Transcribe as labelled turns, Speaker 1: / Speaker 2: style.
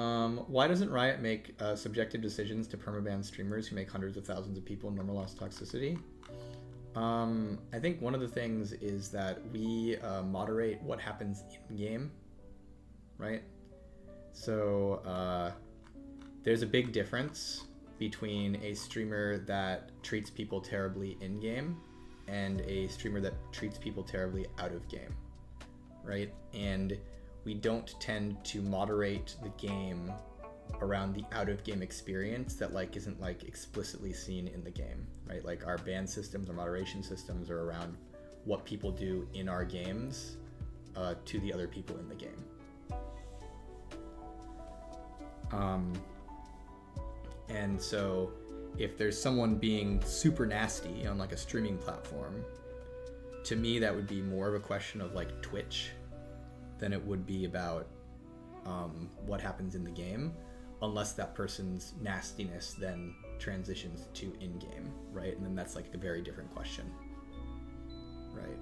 Speaker 1: Um, why doesn't Riot make uh, subjective decisions to permaban streamers who make hundreds of thousands of people normalize toxicity? Um, I think one of the things is that we uh, moderate what happens in game, right? So uh, there's a big difference between a streamer that treats people terribly in game and a streamer that treats people terribly out of game, right? And we don't tend to moderate the game around the out of game experience that like isn't like explicitly seen in the game right? Like our ban systems our moderation systems are around what people do in our games uh, to the other people in the game. Um, and so if there's someone being super nasty on like a streaming platform to me that would be more of a question of like twitch than it would be about um, what happens in the game unless that person's nastiness then transitions to in-game right? And then that's like a very different question. Right